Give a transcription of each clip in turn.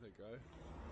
Here they go.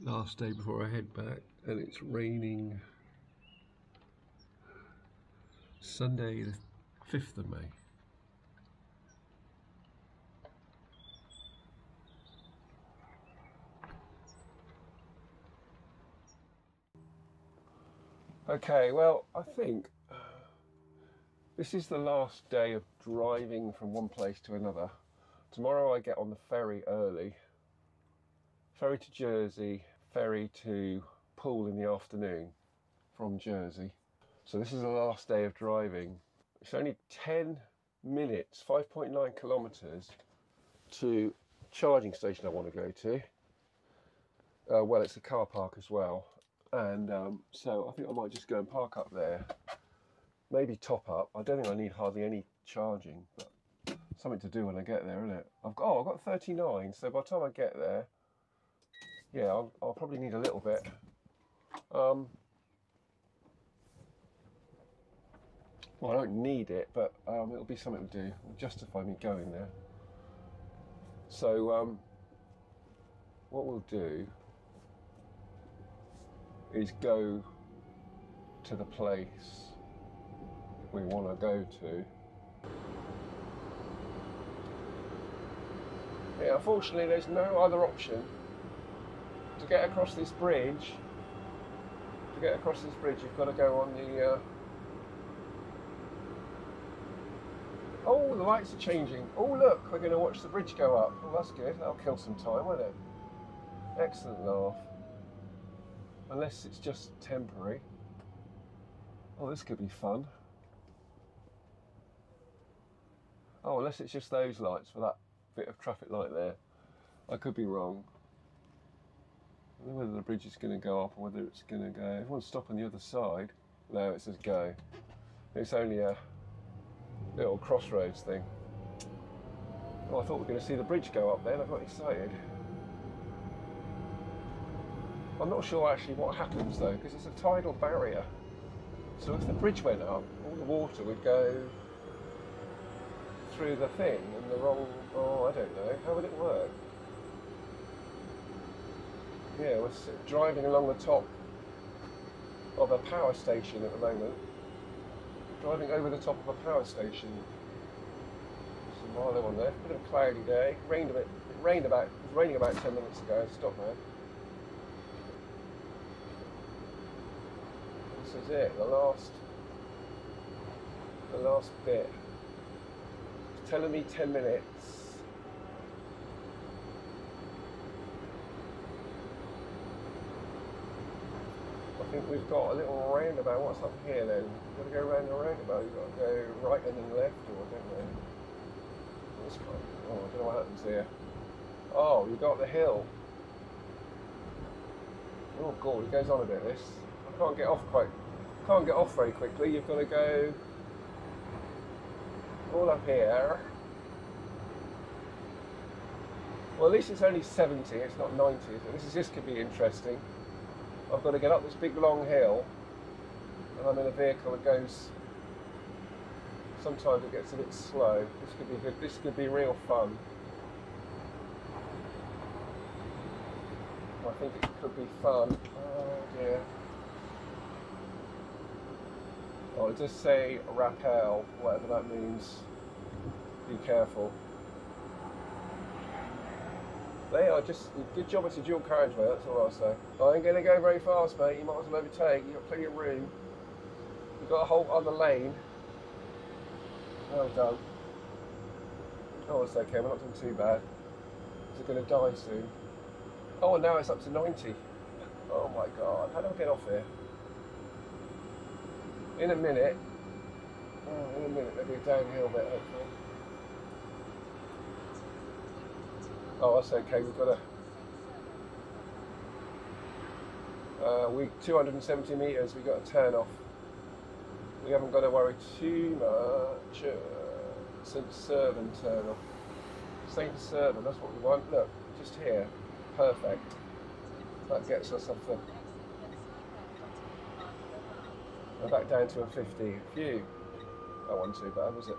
Last day before I head back, and it's raining. Sunday, the 5th of May. Okay, well, I think this is the last day of driving from one place to another. Tomorrow I get on the ferry early. Ferry to Jersey, ferry to Poole in the afternoon from Jersey. So this is the last day of driving. It's only 10 minutes, 5.9 kilometres to charging station I want to go to. Uh, well, it's a car park as well. And um, so I think I might just go and park up there. Maybe top up. I don't think I need hardly any charging, but something to do when I get there, isn't it? I've got, oh, I've got 39, so by the time I get there, yeah, I'll, I'll probably need a little bit. Um, well, I don't need it, but um, it'll be something to do. It'll justify me going there. So, um, what we'll do is go to the place we want to go to. Yeah, unfortunately, there's no other option to get across this bridge. To get across this bridge, you've got to go on the. Uh... Oh, the lights are changing. Oh, look, we're going to watch the bridge go up. Oh, that's good. That'll kill some time, won't it? Excellent laugh. Unless it's just temporary. Oh, this could be fun. Oh, unless it's just those lights for that bit of traffic light there. I could be wrong. I don't know whether the bridge is going to go up or whether it's going to go. Everyone's stop on the other side. No, it says go. It's only a little crossroads thing. Oh, I thought we were going to see the bridge go up then. I got excited. I'm not sure actually what happens though, because it's a tidal barrier. So if the bridge went up, all the water would go through the thing and the wrong. Oh, I don't know. How would it work? Yeah, we're driving along the top of a power station at the moment. Driving over the top of a power station. St Malo on there. Bit of a cloudy day. Rained a bit. It rained about. It was raining about ten minutes ago. Stop now. This is it. The last. The last bit. It's telling me ten minutes. I think we've got a little roundabout. What's up here then? We've got to go around the roundabout. You've got to go right and then left, or don't know. This kind of, oh, I don't know what happens here. Oh, you got the hill. Oh god, it goes on a bit. This I can't get off quite. Can't get off very quickly. You've got to go all up here. Well, at least it's only 70. It's not 90. So this is this could be interesting. I've got to get up this big long hill and I'm in a vehicle that goes sometimes it gets a bit slow. This could be good. This could be real fun. I think it could be fun. Oh dear. Oh, it does say rappel, whatever that means. Be careful. They are just good job it's a dual carriageway, that's all I'll say. I ain't gonna go very fast, mate. You might as well overtake. You've got plenty of room. You've got a whole other lane. Well done. Oh, it's okay, we're not doing too bad. Is it gonna die soon? Oh, now it's up to 90. Oh my god, how do I get off here? In a minute. Oh, in a minute, there'll be a downhill bit, hopefully. Oh, that's okay. We've got a uh, we 270 meters. We've got a turn off. We haven't got to worry too much. Uh, St. Servan turn off. St. Servan. That's what we want. Look, just here. Perfect. That gets us off the. We're back down to a 50. Phew. That wasn't too bad, was it?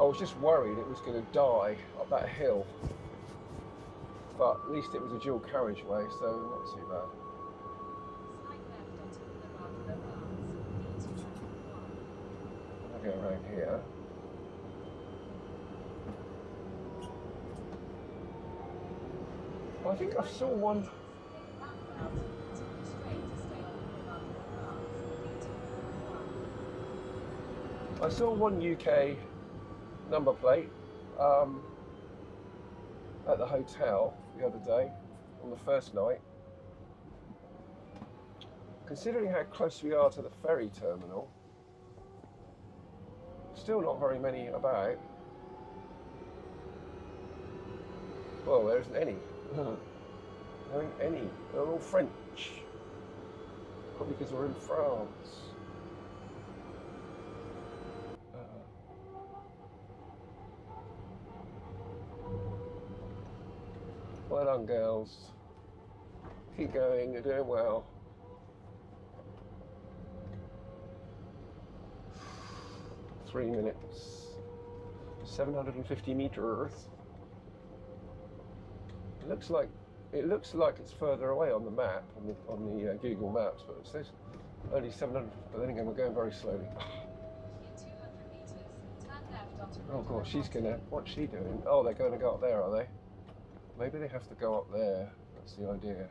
I was just worried it was going to die up that hill. But at least it was a dual carriageway, so not too bad. I'll go around here. I think I saw one. I saw one UK number plate um, at the hotel the other day on the first night. Considering how close we are to the ferry terminal, still not very many about. Well, there isn't any. there ain't any. They're all French. Probably because we're in France. Done, girls. Keep going, you're doing well. Three minutes. 750 meters. It looks like it looks like it's further away on the map on the on the uh, Google Maps, but it says only 700. But then again, we're going very slowly. Oh god, she's gonna. What's she doing? Oh, they're going to go up there, are they? Maybe they have to go up there. That's the idea.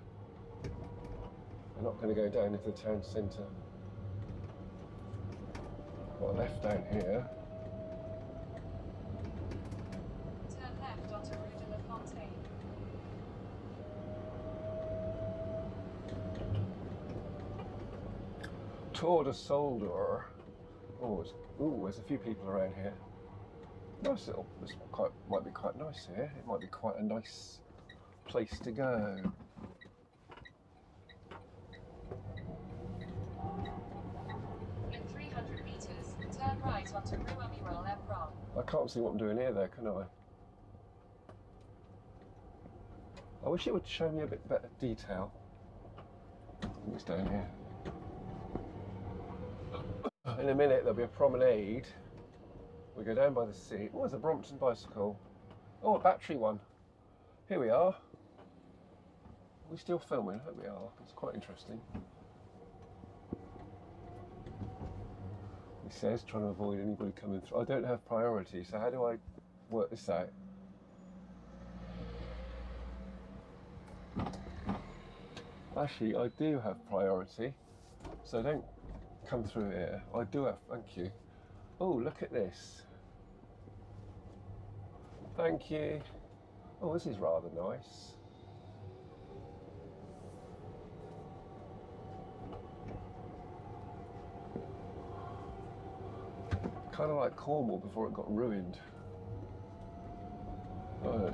They're not going to go down into the town centre. Got a left down here. Turn left onto Rue de la Fontaine. Tour de Solder. Oh, it's, ooh, there's a few people around here. Nice little. This quite might be quite nice here. It might be quite a nice place to go. In 300 meters, turn right onto Rue Amiral Eperon. I can't see what I'm doing here, though, can I? I wish it would show me a bit better detail. I think it's down here. In a minute, there'll be a promenade. We go down by the sea. Oh, a Brompton bicycle. Oh, a battery one. Here we are. Are we still filming? I hope we are. It's quite interesting. He says, trying to avoid anybody coming through. I don't have priority, so how do I work this out? Actually, I do have priority, so don't come through here. I do have, thank you. Oh, look at this. Thank you. Oh, this is rather nice. Kind of like Cornwall before it got ruined. Oh.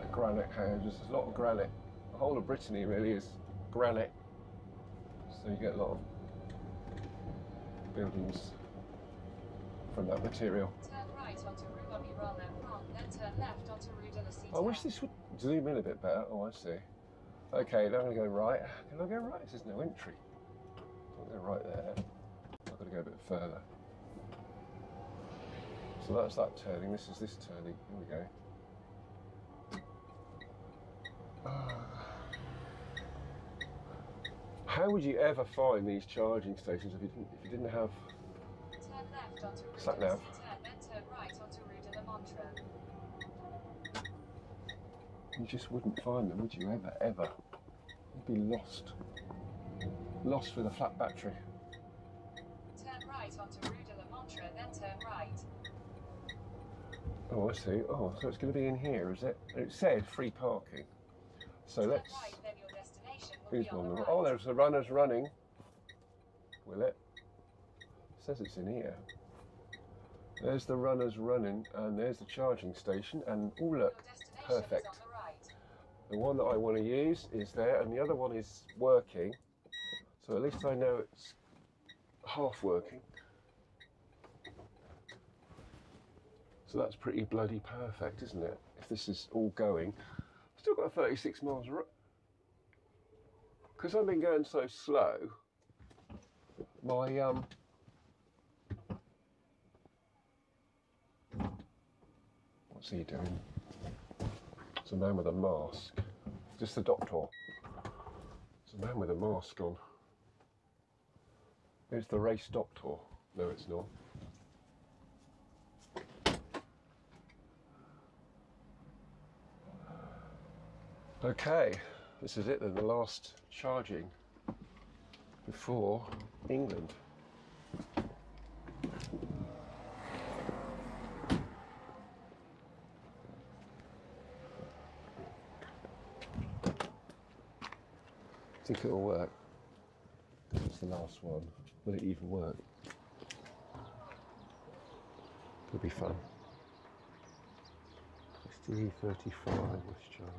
A granite house, there's a lot of granite. The whole of Brittany really is granite. So you get a lot of buildings from that material. Right onto Rue Amiral Eperon, then turn left onto Rue de la Cité. I wish this would zoom in a bit better. Oh, I see. Okay, now I'm going to go right. Can I go right? There's no entry. I'll go right there. I've got to go a bit further. So that's that turning. This is this turning. Here we go. Ah. How would you ever find these charging stations if you didn't if you didn't have Turn left onto Rue Sat nav. Turn right onto Rue de la You just wouldn't find them, would you? Ever, ever. You'd be lost. Lost with a flat battery. Turn right onto Rue de la Montre, then turn right. Oh, I see. Oh, so it's going to be in here, is it? It said free parking. So turn let's. right, then your destination will be on the the oh, right. Oh, there's the runners running. Will it? Says it's in here. There's the runners running, and there's the charging station. And oh, look, perfect. on the right. the one that I want to use is there, and the other one is working. So at least I know it's half working. So that's pretty bloody perfect, isn't it? If this is all going. I've Still got 36 miles Because I've been going so slow, my um What's he doing? It's a man with a mask. Just the doctor. It's a man with a mask on. It's the race doctor. No, it's not. Okay, this is it then, the last charging before England. Think it'll work. It's the last one. Will it even work? It'll be fun. 35 was charged.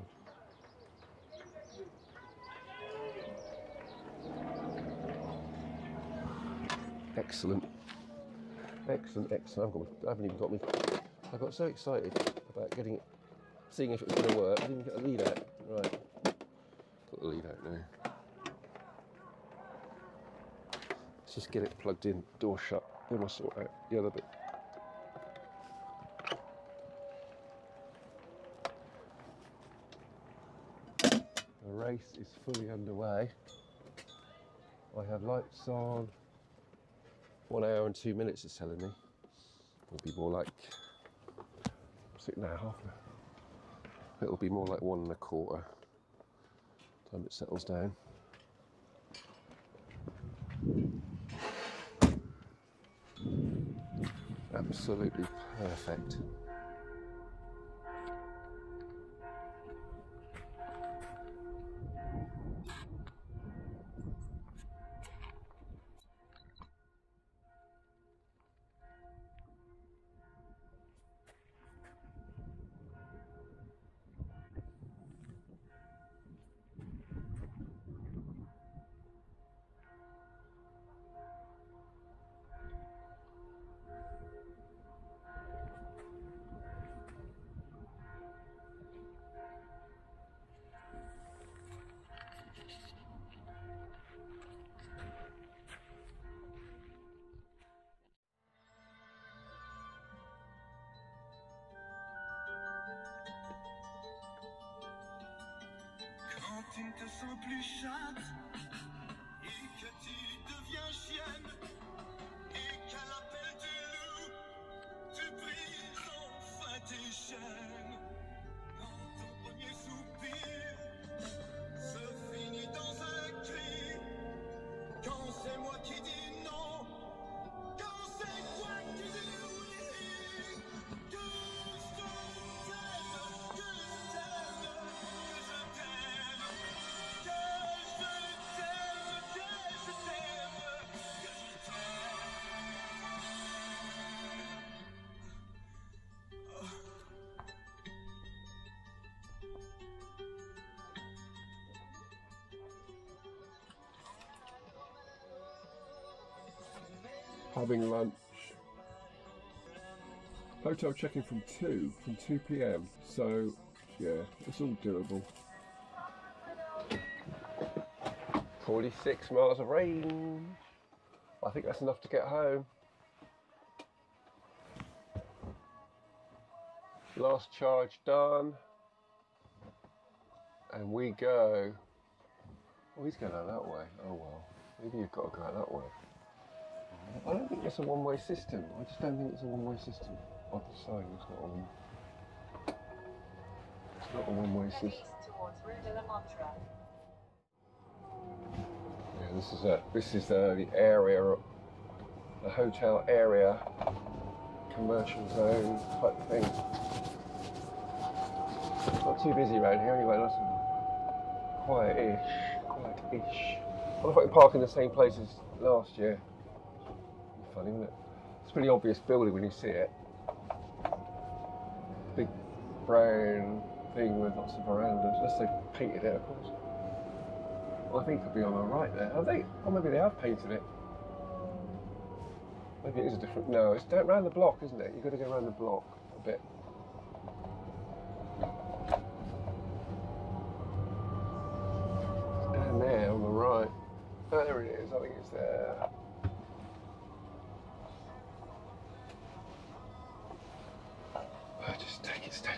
Excellent. Excellent, excellent. I've, got, I haven't even got me. I got so excited about getting it, seeing if it was going to work. I didn't get the lead out. Right. Put the lead out now. Let's just get it plugged in, door shut. Then we'll sort out the other bit. The race is fully underway. I have lights on. One hour and two minutes it's telling me. It'll be more like what's it now, half an hour. It'll be more like one and a quarter. Time it settles down. Absolutely perfect. Tu ne having lunch. Hotel check-in from 2, from 2 p.m. So, yeah, it's all doable. 46 miles of range. I think that's enough to get home. Last charge done. And we go. Oh, he's going out that way. Oh well. Maybe you've got to go out that way. I don't think it's a one-way system. I just don't think it's a one-way system. odd sign. It's not on. It's not a one-way system. east towards Rue de la Montre. Yeah, this is it. This is uh, the area, the hotel area, commercial zone type thing. Not too busy around here anyway. Nice and quiet-ish, quiet-ish. I wonder if I can park in the same place as last year. Funny, wouldn't it? It's a pretty obvious building when you see it. Big brown thing with lots of verandas, unless they painted it, of course. Well, I think it'll be on the right there. Have they? Or maybe they have painted it. Maybe it is a different. No, it's down round the block, isn't it? You've got to go around the block a bit. It's down there on the right. Oh, there it is. I think it's there. Oh, just take it steady.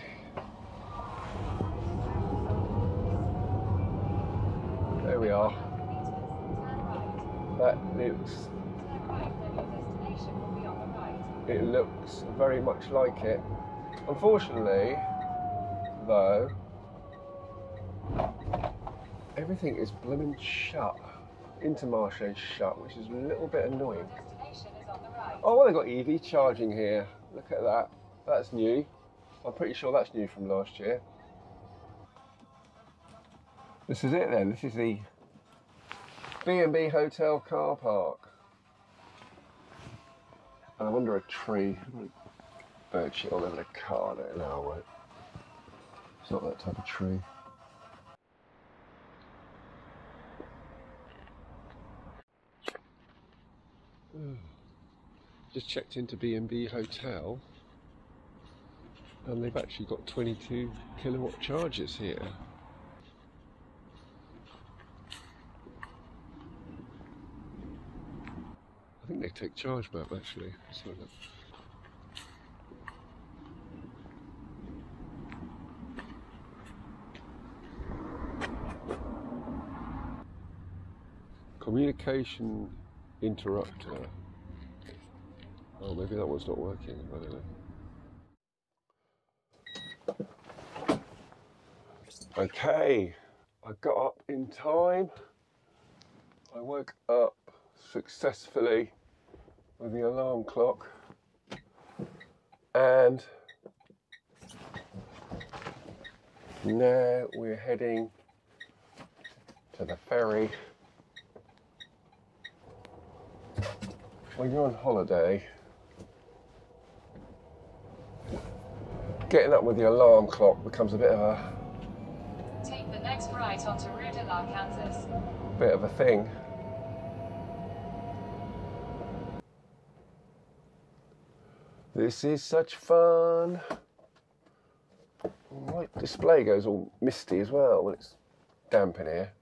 There we are. 100 meters. Turn right. That looks Turn right, then your destination will be on the right. it looks very much like it. Unfortunately, though, everything is blooming shut. Intermarché shut, which is a little bit annoying. Oh, well, they've got EV charging here. Look at that. That's new. I'm pretty sure that's new from last year. This is it then. This is the B&B Hotel car park. And I'm under a tree. Bird shit all over the car now, right? It's not that type of tree. Hmm. Just checked into B&B Hotel and they've actually got 22 kilowatt chargers here. I think they take charge map actually. Let's. Communication interrupter. Oh, maybe that one's not working. I don't know. Okay, I got up in time. I woke up successfully with the alarm clock and now we're heading to the ferry. When you're on holiday, getting up with the alarm clock becomes a bit of a Take the next right onto Rue de l'Arkansas. bit of a thing. This is such fun. My display goes all misty as well when it's damp in here.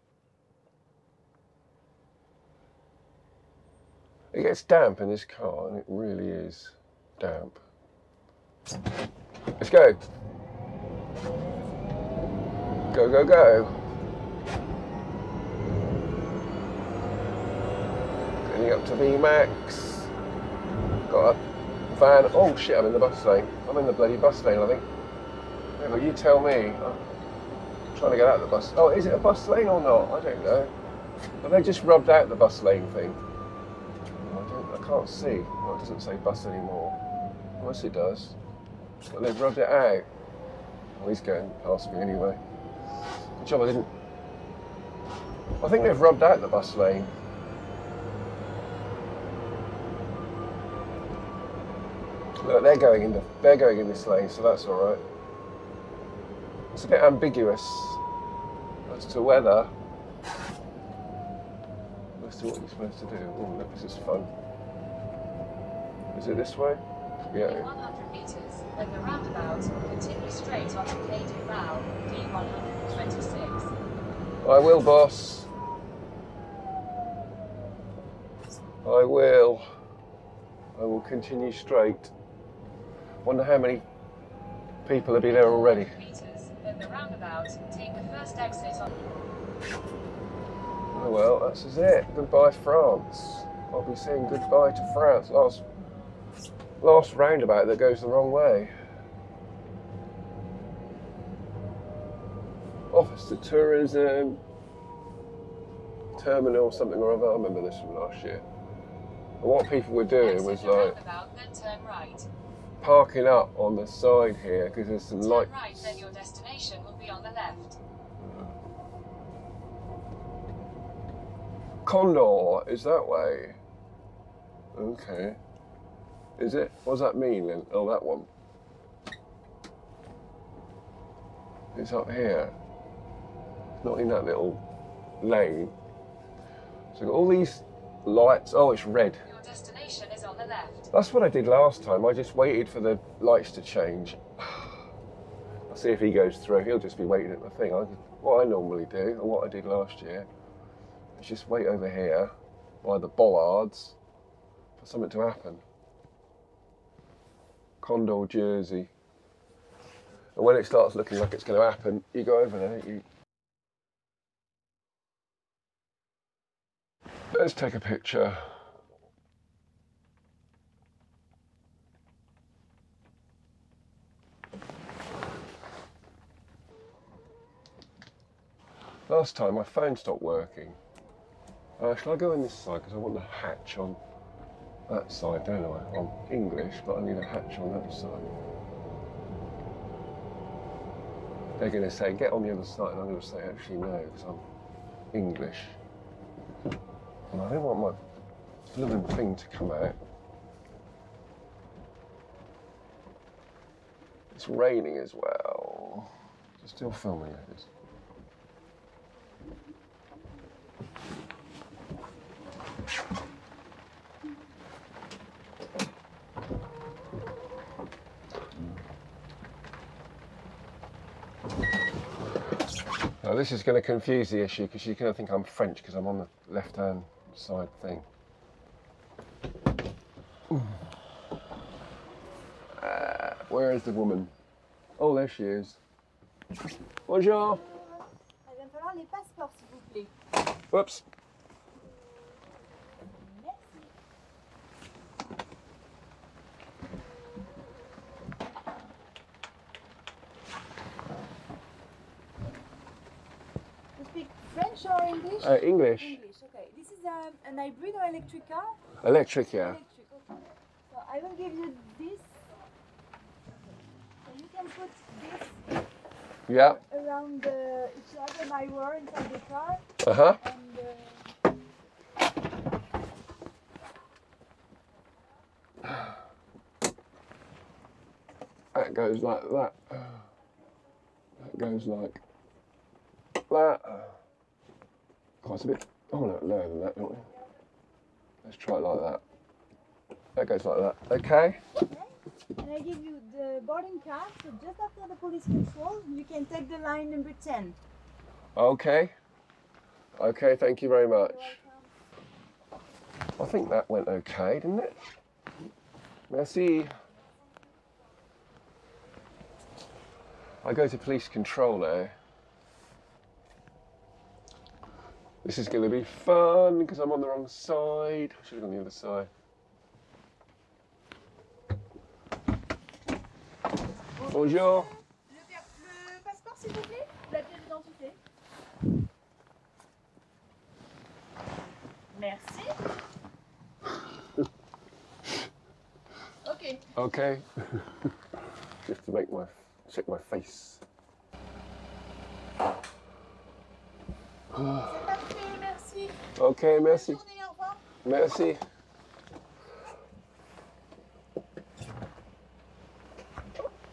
It gets damp in this car and it really is damp. Let's go. Go, go, go. Getting up to VMAX. Got a van. Oh shit, I'm in the bus lane. I'm in the bloody bus lane, I think. Yeah, but you tell me. I'm trying to get out of the bus. Oh, is it a bus lane or not? I don't know. Have they just rubbed out the bus lane thing? Can't see. Well, it doesn't say bus anymore. Unless it does. But they've rubbed it out. Well, he's going past me anyway. Good job I didn't. I think they've rubbed out the bus lane. Look, they're going in the, they're going in this lane, so that's all right. It's a bit ambiguous as to whether as to what you're supposed to do. Oh, look, this is fun. Is it this way? In Yeah. 100 meters, then the roundabout, continue straight onto du Val, D126. I will, boss. I will. I will continue straight. Wonder how many people have been there already. meters, then the roundabout, take the first exit on Oh well, that's is it. Goodbye, France. I'll be saying goodbye to France. Last last roundabout that goes the wrong way. Office to tourism, terminal, something or other. I remember this from last year. And what people were doing Exit was like turn right. parking up on the side here because there's some Turn lights. right, then your destination will be on the left. Condor is that way. Okay. Is it? What does that mean then? Oh, that one. It's up here. Not in that little lane. So got all these lights. Oh, it's red. Your destination is on the left. That's what I did last time. I just waited for the lights to change. I'll see if he goes through. He'll just be waiting at the thing. I, what I normally do, and what I did last year, is just wait over here by the bollards for something to happen. Condor Jersey. And when it starts looking like it's going to happen, you go over there. You... Let's take a picture. Last time my phone stopped working. Uh, shall I go in this side because I want the hatch on that side, don't I? I'm English, but I need a hatch on that side. They're going to say, get on the other side, and I'm going to say, actually, no, because I'm English. And I don't want my living thing to come out. It's raining as well. It's still filming it. It's- Now this is going to confuse the issue because you're going to think I'm French because I'm on the left-hand side thing. Uh, where is the woman? Oh, there she is. Bonjour. Il va me falloir les passeports, s'il vous plaît. Whoops. Merci. You speak French or English? Uh, English. English, okay. This is um, an hybrid or electric car? Electric, yeah. Electric, okay. So I will give you this. So you can put this Yeah. around the, each other mirror inside the car. Uh huh. And uh, That goes like that. That goes like that. Oh, it's a bit. Oh no, lower than that, don't we? Let's try it like that. That goes like that. Okay. okay. And I give you the boarding card, so just after the police control, you can take the line number 10. Okay. Okay. Thank you very much. I think that went okay, didn't it? Merci. I go to police control now. This is going to be fun because I'm on the wrong side. I should have gone the other side. Bonjour. Le, le passeport, s'il vous plaît La pièce d'identité. Merci. ok. Okay. Just to make my check my face. C'est parfait, merci. Okay, merci. Bonne journée, au revoir. Merci.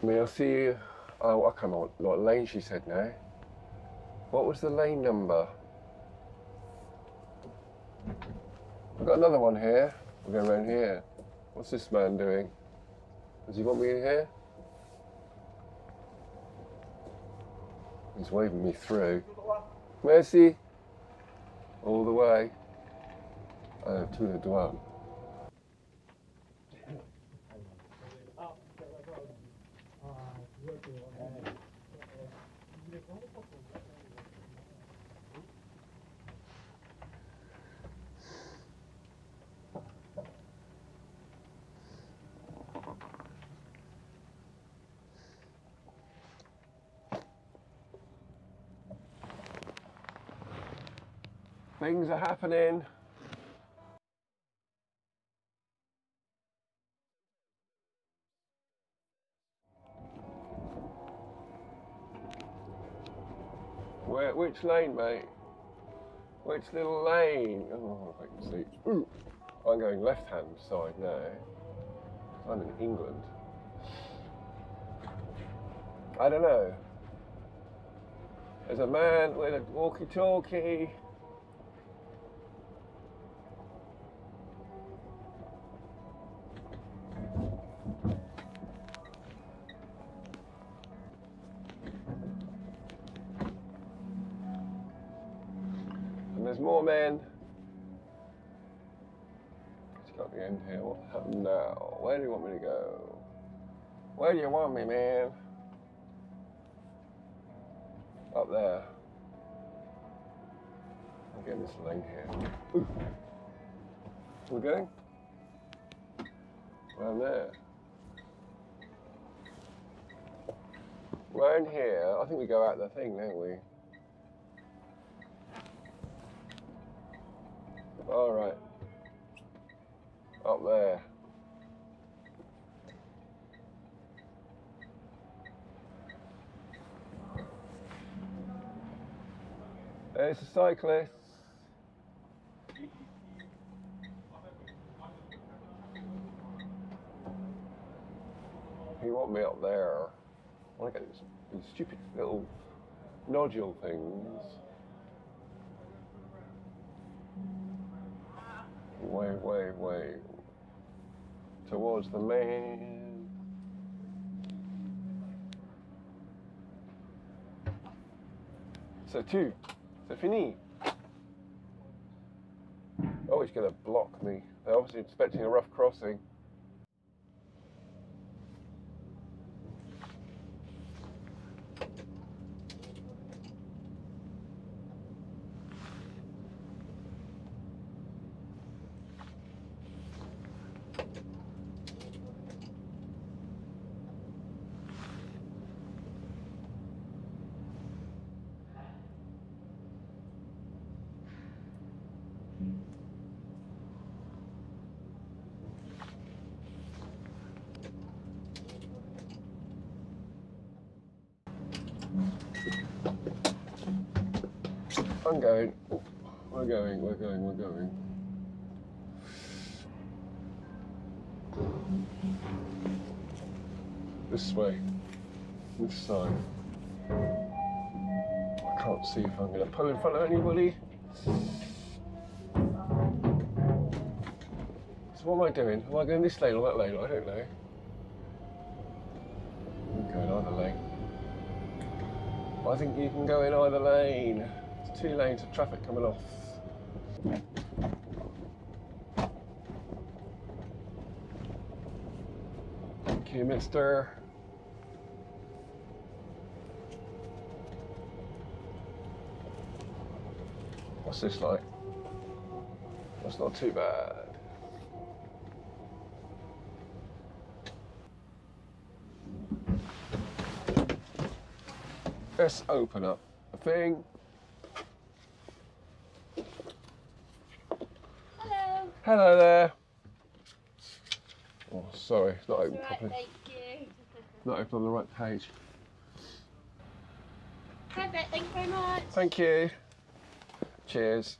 Merci. Oh, I can't remember what, what lane she said now. What was the lane number? I've got another one here. We're going around here. What's this man doing? Does he want me in here? He's waving me through. Merci. All the way. Uh, to the doigt. Things are happening. Where, which lane, mate? Which little lane? Oh, I can see. Ooh, I'm going left-hand side now. I'm in England. I don't know. There's a man with a walkie-talkie. Where do you want me, man? Up there. I'm getting this link here. We're going? Around there. Round here, I think we go out the thing, don't we? All right. Up there. Uh, There's a cyclist. You want me up there? I get these, these stupid little nodule things. Way, way, way towards the man. So tout. C'est fini. Oh, he's going to block me. They're obviously expecting a rough crossing. I'm going. We're going, we're going, we're going. This way. This side. I can't see if I'm going to pull in front of anybody. So what am I doing? Am I going this lane or that lane? I don't know. I'm going either lane. I think you can go in either lane. Two lanes of traffic coming off. Thank you, mister. What's this like? That's not too bad. Let's open up the thing. Hello. There. Oh, sorry, it's not open Right, properly. thank you. Not open on the right page. Perfect, thank you very much. Thank you. Cheers.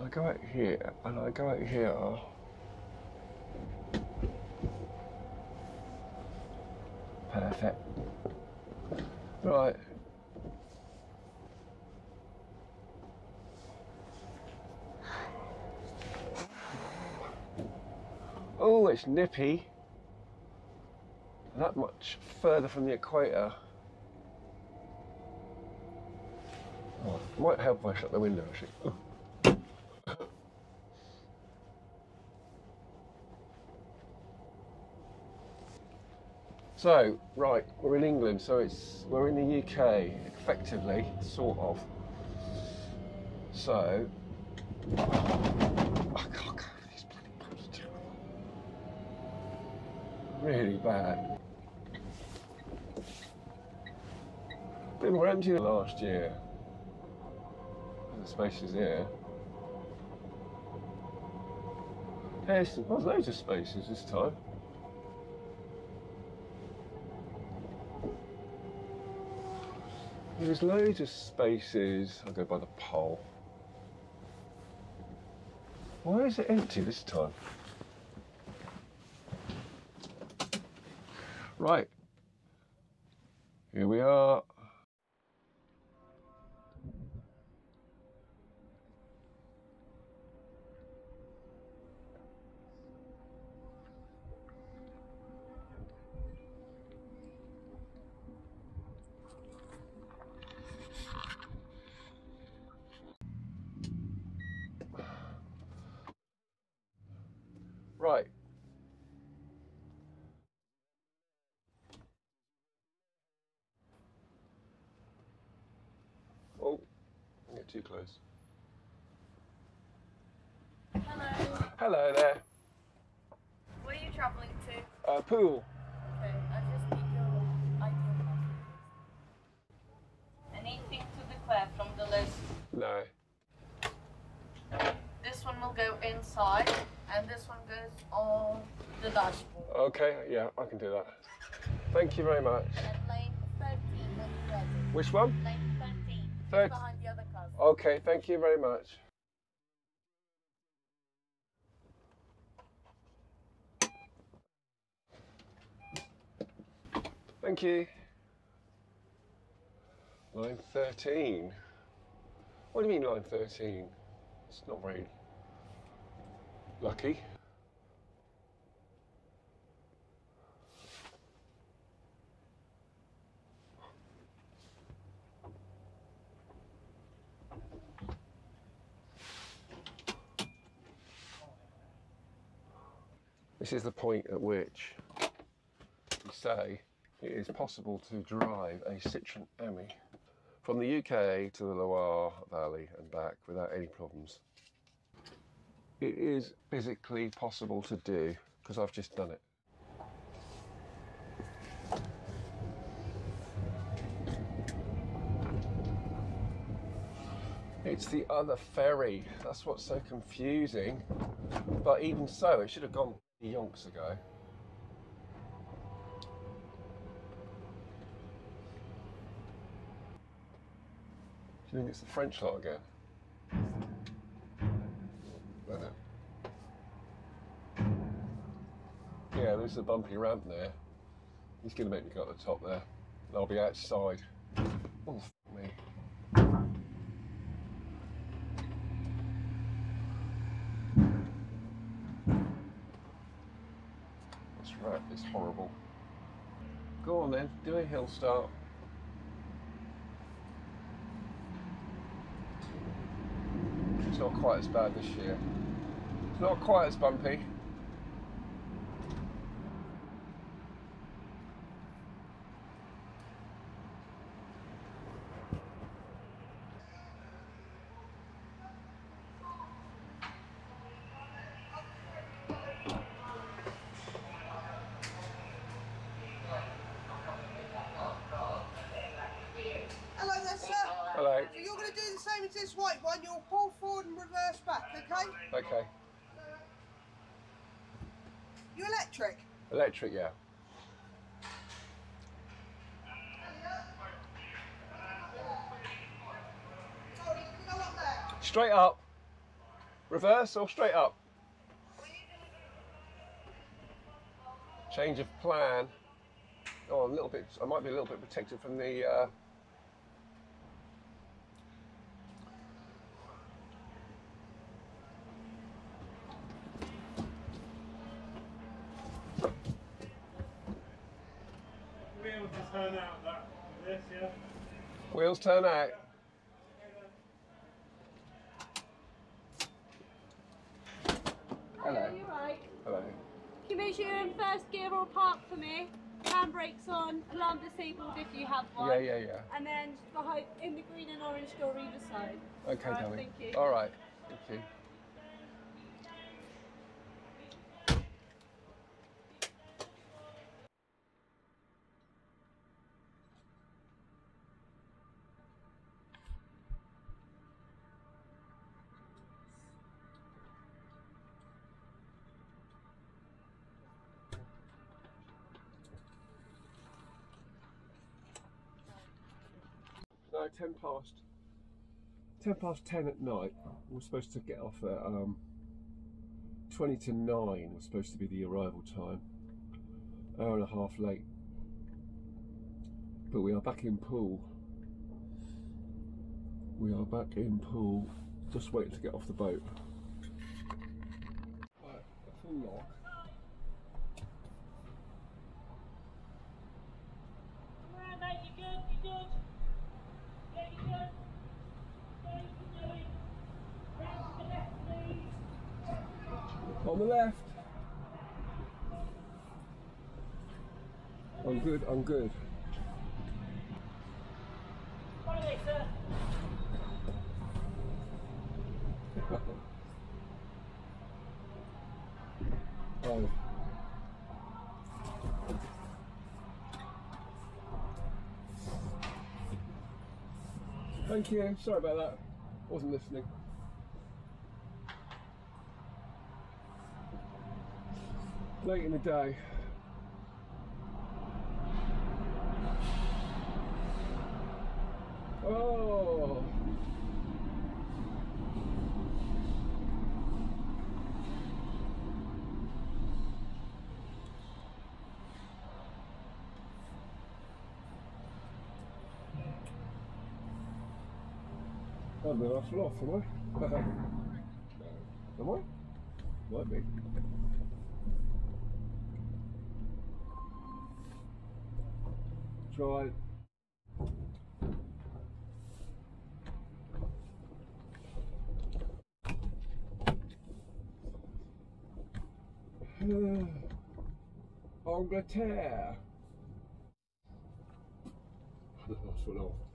I go out here and I go out here. Perfect. Right. Oh, it's nippy. That much further from the equator. Oh, might help if I shut the window actually. Oh. So, right, we're in England, so it's we're in the UK, effectively, sort of. So, I can't go over these bloody bumps, it's terrible. Really bad. Been more empty last year. The spaces here. There's, there's loads of spaces this time. There's loads of spaces. I'll go by the pole. Why is it empty this time? Right. Here we are. Right. Oh, get too close. Hello. Hello there. Where are you travelling to? Uh, Poole. Okay, I just need your ID Anything to declare from the list? No. This one will go inside, and this one goes on the dashboard. Okay, yeah, I can do that. Thank you very much. And lane 13 when you're ready. Which one? Lane 13. Third- Behind the other cars. Okay, thank you very much. Thank you. Line 13. What do you mean line 13? It's not very lucky. This is the point at which we say it is possible to drive a Citroen Ami from the UK to the Loire Valley and back without any problems. It is physically possible to do because I've just done it. It's the other ferry. That's what's so confusing. But even so, it should have gone yonks ago. Do you think it's the French lot again? Yeah, there's a bumpy ramp there. He's going to make me go up the top there. And I'll be outside f- me. Is horrible. Go on then, do a hill start. It's not quite as bad this year. It's not quite as bumpy. Hello there, sir. Hello. So you're going to do the same as this white one. You'll pull forward and reverse back, okay? Okay. You electric? Electric, yeah. Straight up. Reverse or straight up? Change of plan. Oh, a little bit. I might be a little bit protected from the. Uh... turn out that this, yeah? Wheels turn out. Hello. You right? Hello. Can you make sure you're in first gear or park for me? Handbrakes on, alarm disabled if you have one. Yeah, yeah, yeah. And then behind in the green and orange door either side. Okay, Alright, darling. thank you. All right. Thank you. Ten past. Ten past ten at night. We're supposed to get off at um, twenty to nine. Was supposed to be the arrival time. Hour and a half late. But we are back in Poole. We are back in Poole. Just waiting to get off the boat. Right, a full lock. Alright, mate, you good? You good? Yeah, you good? Yeah, you can do it. Round to the left, please. On the left. I'm good. Thank you. Sorry about that. Wasn't listening. Late in the day. Oh. The last one off, am I? am I? Might be. Try. Angleterre. One off. I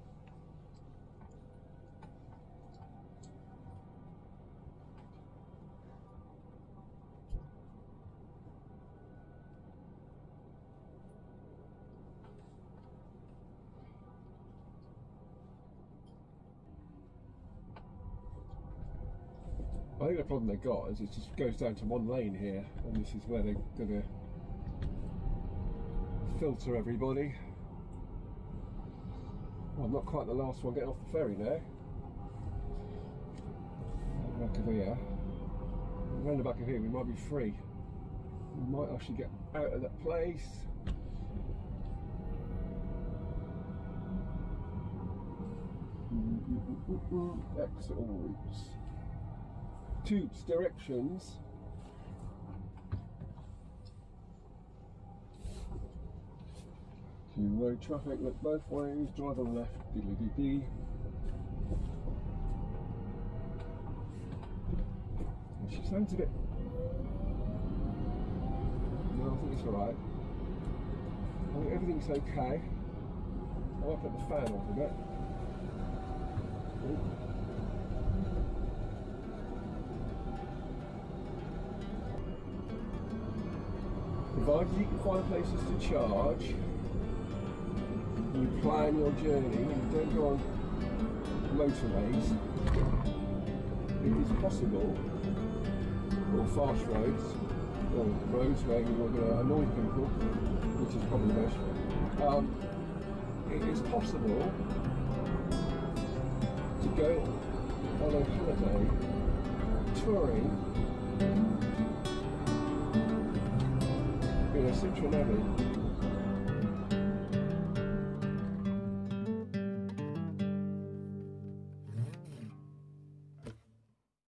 think the problem they've got is it just goes down to one lane here, and this is where they're going to filter everybody. Well, I'm not quite the last one getting off the ferry now. Back of here. Around the back of here, we might be free. We might actually get out of that place. Mm, mm, mm, exit all routes tubes directions. Two-way traffic, look both ways, drive on left, diddly dee dee. She sounds a bit. No, I think it's alright. I think everything's okay. I might put the fan off a bit. Ooh. Provided you can find places to charge, you plan your journey, you don't go on motorways, it is possible, or fast roads, or roads where you're going to annoy people, which is probably most, um, it is possible to go on a holiday touring Abbey